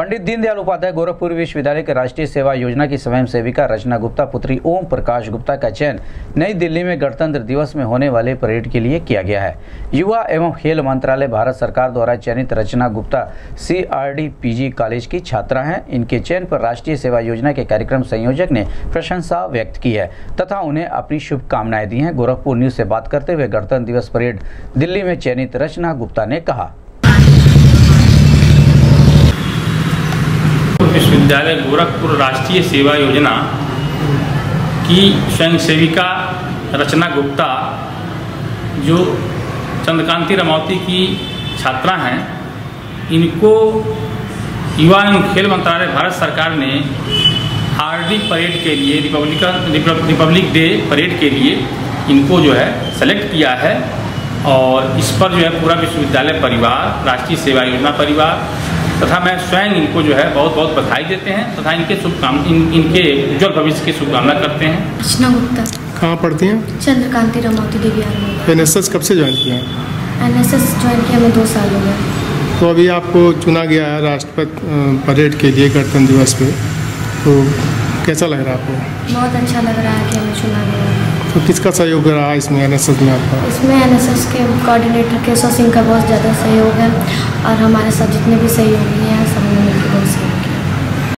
पंडित दीनदयाल उपाध्याय गोरखपुर विश्वविद्यालय के राष्ट्रीय सेवा योजना की स्वयं सेविका रचना गुप्ता पुत्री ओम प्रकाश गुप्ता का चयन नई दिल्ली में गणतंत्र दिवस में होने वाले परेड के लिए किया गया है। युवा एवं खेल मंत्रालय भारत सरकार द्वारा चयनित Rachna Gupta C PG college की छात्रा हैं। इनके चयन पर राष्ट्रीय सेवा योजना के कार्यक्रम संयोजक ने प्रशंसा व्यक्त की है तथा उन्हें अपनी शुभकामनाएँ दी हैं। गोरखपुर न्यूज़ से बात करते हुए गणतंत्र दिवस परेड दिल्ली में चयनित रचना गुप्ता ने कहा। विश्वविद्यालय गोरखपुर राष्ट्रीय सेवा योजना की स्वयं सेविका रचना गुप्ता, जो चंद्रकांति रमावती की छात्रा हैं, इनको युवा एवं खेल मंत्रालय, भारत सरकार ने आरडी परेड के लिए रिपब्लिकन रिपब्लिक डे परेड के लिए इनको जो है सेलेक्ट किया है और इस पर जो है पूरा विश्वविद्यालय परिवार, राष्ट्रीय सेवा योजना परिवार तथा मैं स्वयं इनको जो है बहुत बहुत बधाई देते हैं तथा इनके शुभकाम इन, इनके उज्जवल भविष्य की शुभकामना करते हैं। अर्चना गुप्ता। कहाँ पढ़ती हैं? Chandrakanti Ramauti Devi N S S कब से ज्वाइन किया है? एन एस एस ज्वाइन किया मैं दो साल हो गए। तो अभी आपको चुना गया है राष्ट्रपति परेड के लिए गणतंत्र दिवस पे। तो कैसा लग रहा है आपको? बहुत अच्छा लग रहा है कि हमें है। तो किसका सहयोग रहा इसमें एनएसएस में आपका? इसमें एनएसएस के कोऑर्डिनेटर केशव सिंह का बहुत ज़्यादा सहयोग है और हमारे साथ जितने भी सहयोगी हैं, सब मिलकर बहुत सहयोग